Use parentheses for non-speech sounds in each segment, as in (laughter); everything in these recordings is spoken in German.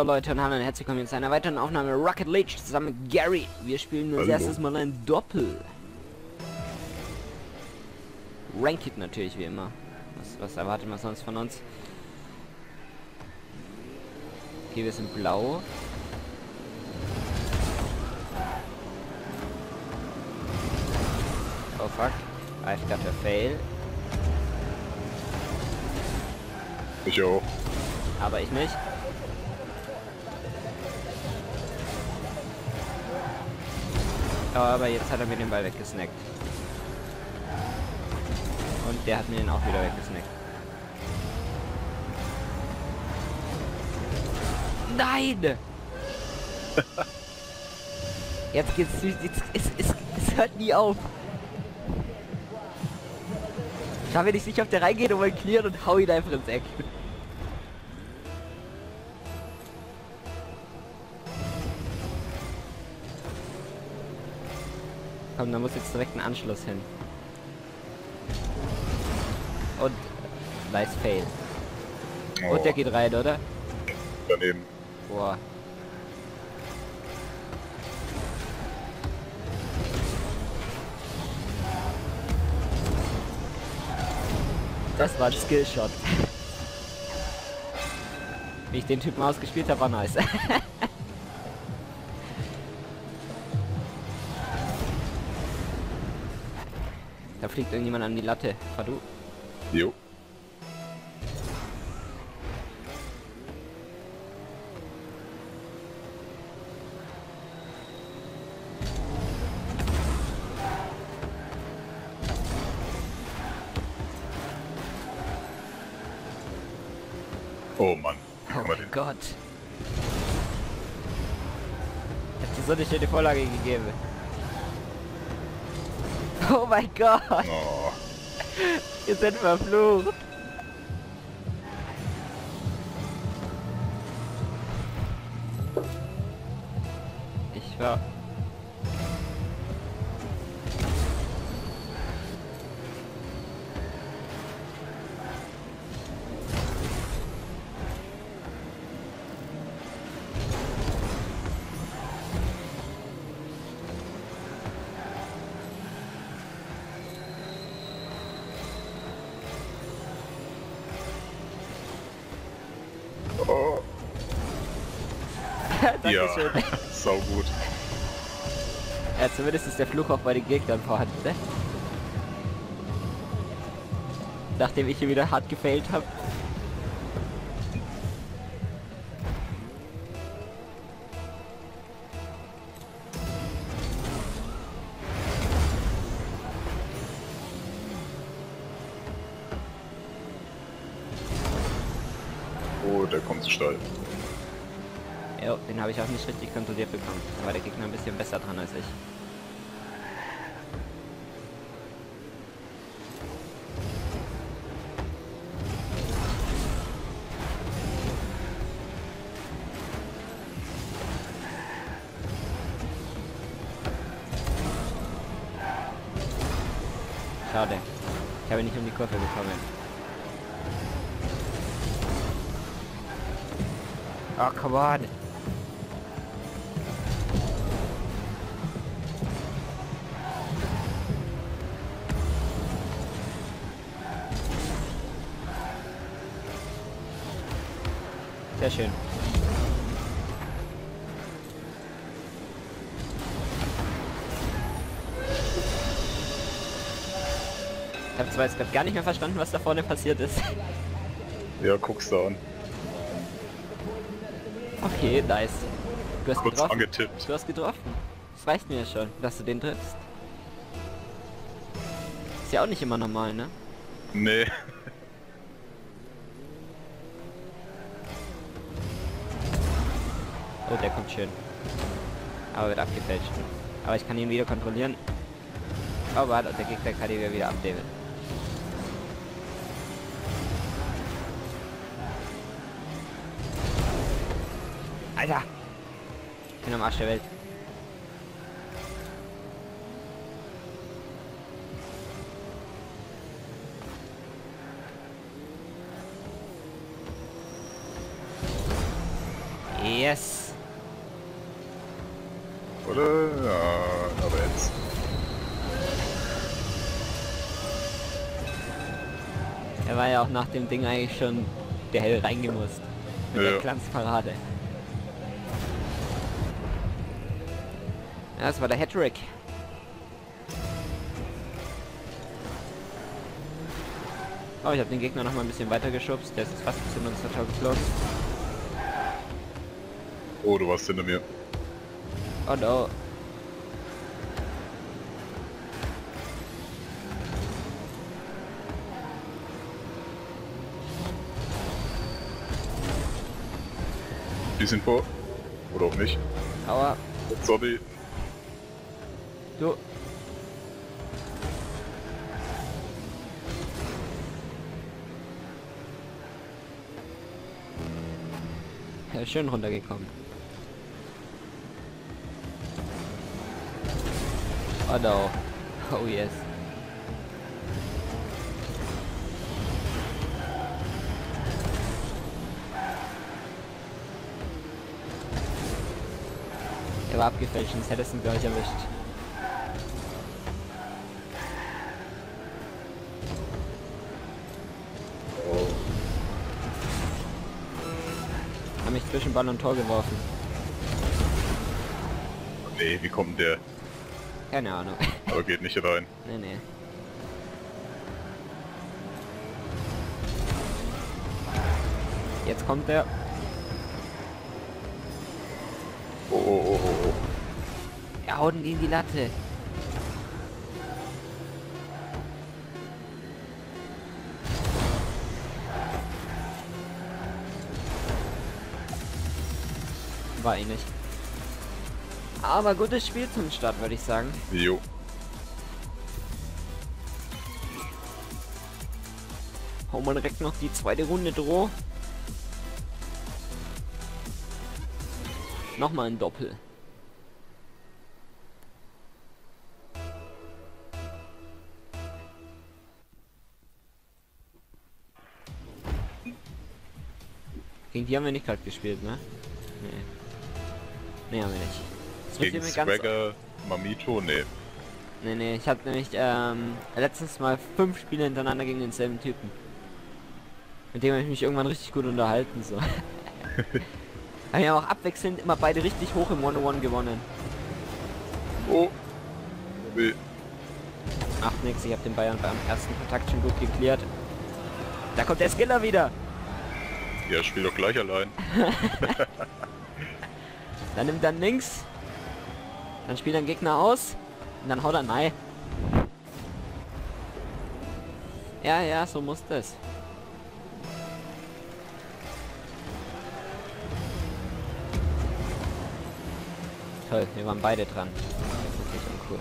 Jo Leute und hallo und herzlich willkommen zu einer weiteren Aufnahme Rocket League zusammen mit Gary. Wir spielen als Hallo. erstes mal ein Doppel. Ranked natürlich wie immer. Was, was erwartet man sonst von uns? Okay, wir sind blau. Oh fuck. I've got a fail. Ich auch. Aber ich nicht. Aber jetzt hat er mir den Ball weggesnackt. Und der hat mir den auch wieder weggesnackt. Nein! (laughs) Jetzt geht's jetzt, es, es, es hört nie auf. Da will ich nicht auf der reingehen und mal clearen und hau ihn einfach ins Eck. Komm, da muss jetzt direkt ein Anschluss hin. Und nice fail. Oh, Und der geht rein, oder? daneben. Boah. Das war ein Skillshot. Wie ich den Typen ausgespielt habe, war nice. (laughs) da fliegt irgendjemand an die Latte. Fahr du. Jo. Oh Mann. Oh mein. Gott. Dir so eine schöne Vorlage gegeben. Oh mein Gott. Oh. Ihr seid verflucht. Ich war... (laughs) Ja. Sau gut. Ja, zumindest ist der Fluch auch bei den Gegnern vorhanden, ne? Nachdem ich hier wieder hart gefailt habe. Den habe ich auch nicht richtig kontrolliert bekommen. Da war der Gegner ein bisschen besser dran als ich. Schade. Ich habe nicht um die Kurve bekommen. Oh, come on. Sehr schön. Ich habe zwar jetzt grad gar nicht mehr verstanden, was da vorne passiert ist. Ja, guck's da an. Okay, nice. Du hast Kurz getroffen. angetippt. Du hast getroffen. Das reicht mir ja schon, dass du den triffst. Ist ja auch nicht immer normal, ne? Nee. Oh, der kommt schön. Aber wird abgefälscht. Aber ich kann ihn wieder kontrollieren. Oh, warte, der Gegner kann ihn wieder ableveln. Alter! Ich bin am Arsch der Welt. Yes. Oder? Ja, aber jetzt. Er war ja auch nach dem Ding eigentlich schon der Hell reingemusst. Mit Ja. der Glanzparade. Ja, das war der Hattrick. Oh, ich habe den Gegner noch mal ein bisschen weiter geschubst. Der ist fast unser Tor geflogen. Oh, du warst hinter mir. Oh no. Die sind vor. Oder auch nicht. Aua. Sorry. Du. Ist schön runtergekommen. Oh no. (laughs) Oh yes. Er war abgefälscht, sonst hätte es ihn gleich erwischt. Oh. Haben mich zwischen Ball und Tor geworfen. Nee, wie kommt der? Keine Ahnung. Aber geht nicht rein. nee, nee. Jetzt kommt er. Oh, oh, oh, oh, oh. Er haut ihn in die Latte. War eh nicht. Aber gutes Spiel zum Start, würde ich sagen. Jo. Hauen wir direkt noch die zweite Runde droh. Nochmal ein Doppel. Gegen die haben wir nicht gerade gespielt, ne? Nee. Nee, haben wir nicht. Gegen Swagger, Mamito, nee. Nee, nee, ich hatte nämlich ähm, letztens mal fünf Spiele hintereinander gegen denselben Typen. Mit dem habe ich mich irgendwann richtig gut unterhalten, so. (laughs) Haben auch abwechselnd immer beide richtig hoch im 101 gewonnen. Oh. Weh. Ach nix, ich habe den Bayern beim ersten Kontakt schon gut geklärt. Da kommt der Skiller wieder. Ja, spiel doch gleich allein. (laughs) (laughs) Dann nimmt er links. Dann spielt er den Gegner aus. Und dann haut er nein. Ja, ja, so muss das. Toll, wir waren beide dran. Das ist wirklich uncool.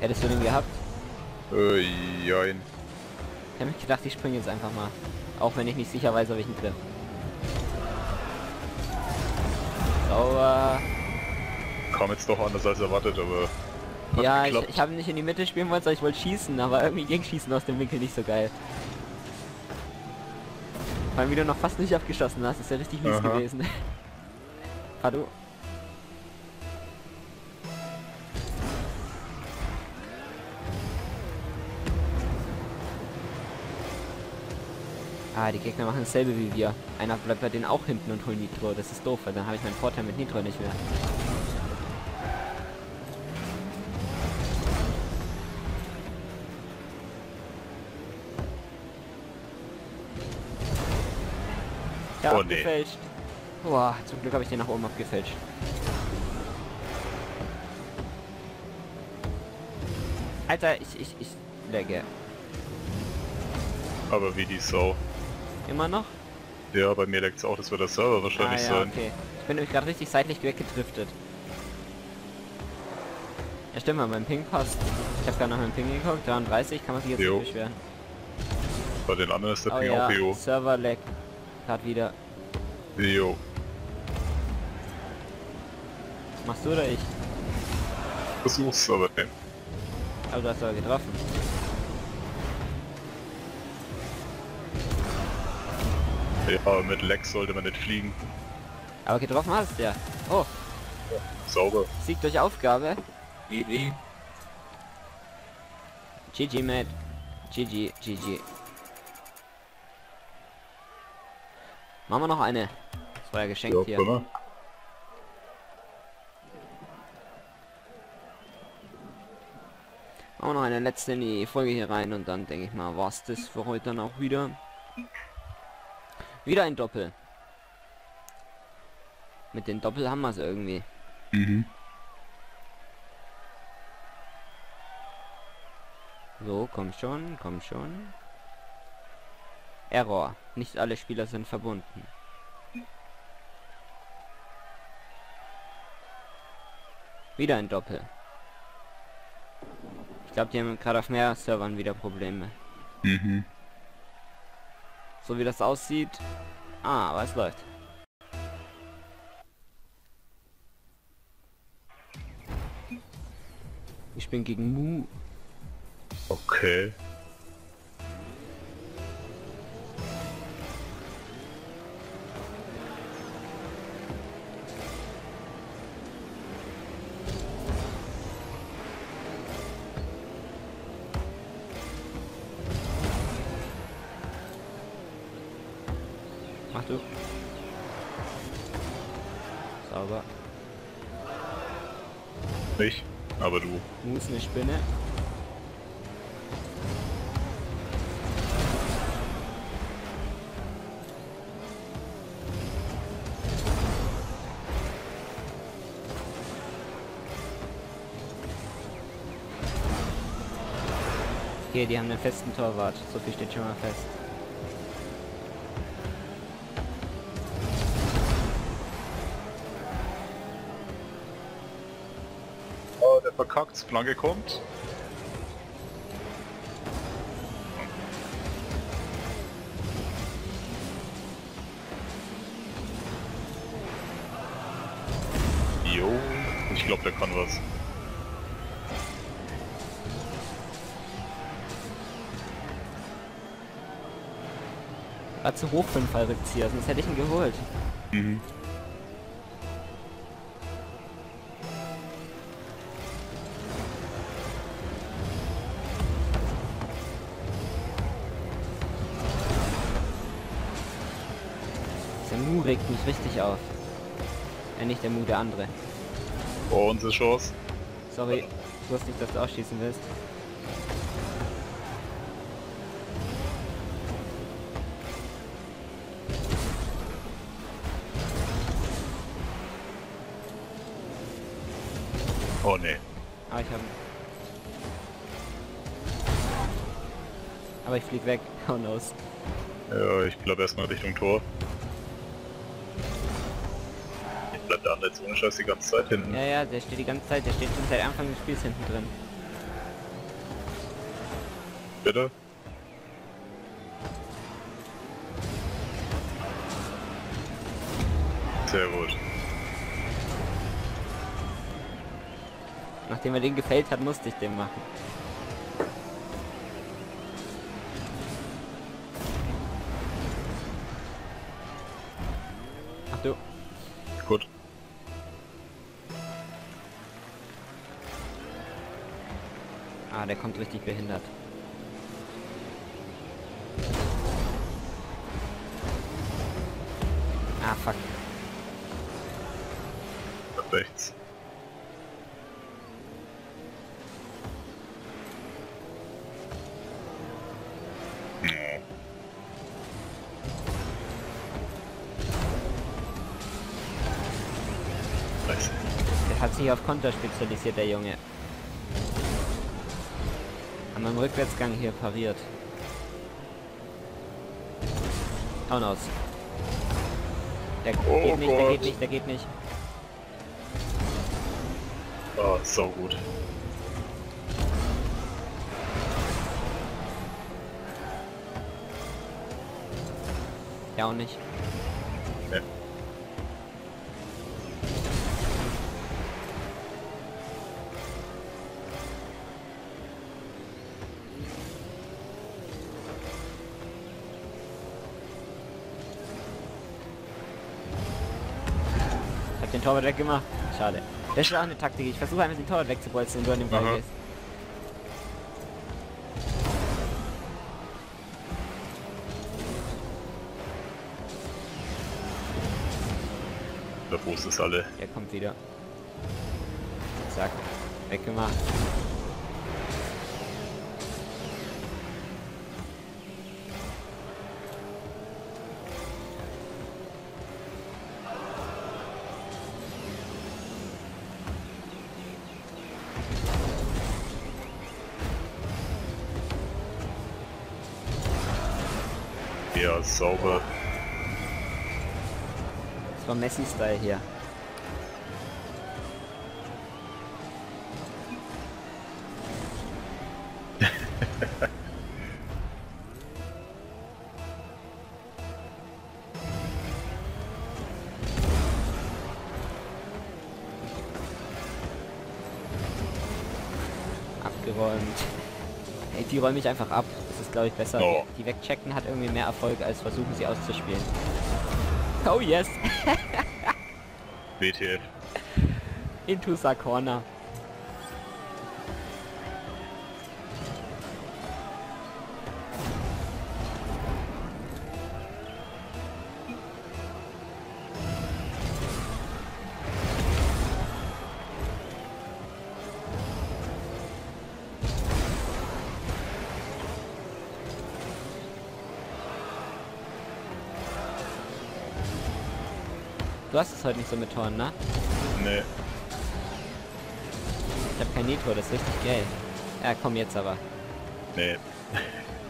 Hättest du den gehabt? Äh, jein. Ich habe mich gedacht, ich springe jetzt einfach mal. Auch wenn ich nicht sicher weiß, ob ich ihn treffe. Sauber. Kam jetzt doch anders als erwartet, aber. Ja, ich, geklappt. ich habe nicht in die Mitte spielen wollen, sondern ich wollte schießen, aber irgendwie ging Schießen aus dem Winkel nicht so geil. Vor allem, wie du noch fast nicht abgeschossen hast, ist ja richtig mies Aha. gewesen. (laughs) Fahr Ah, die Gegner machen dasselbe wie wir. Einer bleibt bei denen auch hinten und holt Nitro. Das ist doof, weil dann habe ich meinen Vorteil mit Nitro nicht mehr. Ja, Oh, nee. abgefälscht. Boah, zum Glück habe ich den nach oben abgefälscht. Alter, ich, ich, ich legge. Aber wie die Sau. Immer noch? Ja, bei mir leckt's auch, das wird der Server wahrscheinlich ah, ja, sein. okay. Ich bin nämlich gerade richtig seitlich weggedriftet. Ja stimmt, mal, mein Ping passt. Ich habe gerade nach meinem Ping geguckt, 33, kann man sich jetzt Jo. nicht beschweren. Bei den anderen ist der Oh Ping ja, auch Jo. Server lag. Gerade wieder. Jo. Machst du oder ich? Versuch's, aber nee. Aber du hast aber getroffen. Ja, mit Lex sollte man nicht fliegen. Aber getroffen hast du ja. Oh, Sauber. Sieg durch Aufgabe. GG. GG, mate. GG, GG. Machen wir noch eine. Das war ja geschenkt Ja, hier. können wir. Machen wir noch eine letzte in die Folge hier rein und dann denke ich mal, war's das für heute dann auch wieder. Wieder ein Doppel. Mit den Doppel haben wir es irgendwie. Mhm. So, komm schon, komm schon. Error. Nicht alle Spieler sind verbunden. Wieder ein Doppel. Ich glaube, die haben gerade auf mehr Servern wieder Probleme. Mhm. So wie das aussieht. Ah, es läuft. Ich bin gegen Mu. Okay. Aber du. Mu ist eine Spinne. Okay, die haben einen festen Torwart. So viel steht schon mal fest. Verkackt. Flanke kommt. Jo, ich glaube, der kann was. War zu hoch für einen Fallrückzieher, sonst hätte ich ihn geholt. Mhm. Mich richtig auf. Ja, nicht der Mu, der andere. Oh, unsere Chance. Sorry, ich wusste nicht, dass du ausschießen willst. Oh ne. Aber ich habe. Aber ich flieg weg. (laughs) Oh knows. Ja, ich glaube erstmal Richtung Tor. Jetzt ohne Scheiß die ganze Zeit hinten. Ja, ja, der steht die ganze Zeit, der steht schon seit Anfang des Spiels hinten drin. Bitte? Sehr gut. Nachdem er den gefällt hat, musste ich den machen. Ah, der kommt richtig behindert. Ah, fuck. Rechts. Der hat sich auf Konter spezialisiert, der Junge. Meinem Rückwärtsgang hier pariert. Hauen aus. Der Oh geht nicht, der geht nicht, der geht nicht. Ah, so gut. Ja auch nicht. Torwart weggemacht. Schade. Das ist auch eine Taktik. Ich versuche einfach den Torwart wegzubolzen, wenn du an den Ball Aha. gehst. Der Fuß ist alle. Der kommt wieder. Zack. Weggemacht. Ja, sauber. War Messi-Style hier. (laughs) Abgeräumt. Ey, die räume ich einfach ab. Glaube ich besser. Oh. Die wegchecken hat irgendwie mehr Erfolg als versuchen sie auszuspielen. Oh yes! (laughs) WTF. Into the corner. Heute nicht so mit Toren, ne? Nee. Ich habe kein Nitro, das ist richtig geil. Ja, komm jetzt aber. Nee.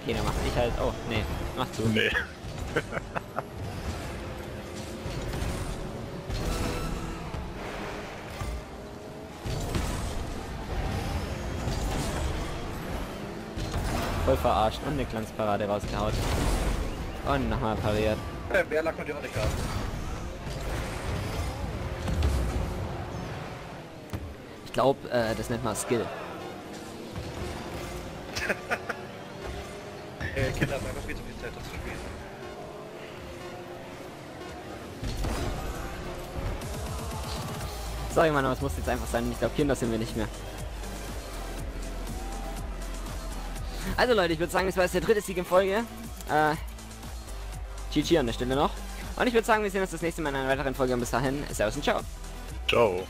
Okay, dann mach ich halt. Oh, nee, mach du. Nee. Voll verarscht und eine Glanzparade rausgehauen. Und nochmal pariert. Mehr lag man die auch nicht. Glaube, äh, das nennt man Skill. (laughs) Äh, Kinder haben einfach viel zu viel Zeit, das zu spielen. Sorry, Mann, aber es muss jetzt einfach sein. Ich glaube, Kinder sind wir nicht mehr. Also Leute, ich würde sagen, das war jetzt der dritte Sieg in Folge. Äh, GG an der Stelle noch. Und ich würde sagen, wir sehen uns das nächste Mal in einer weiteren Folge. Und bis dahin, Servus und Ciao. Ciao.